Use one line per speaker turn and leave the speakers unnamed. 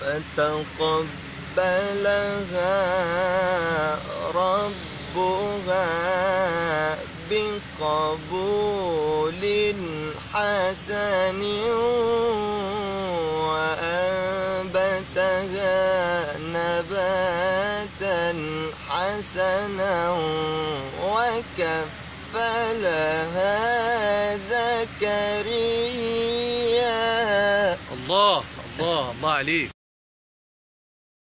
فتقبلها ربها بقبول حسن وأنبتها نباتا حسنا وكفلها زكريا
الله الله الله عليك.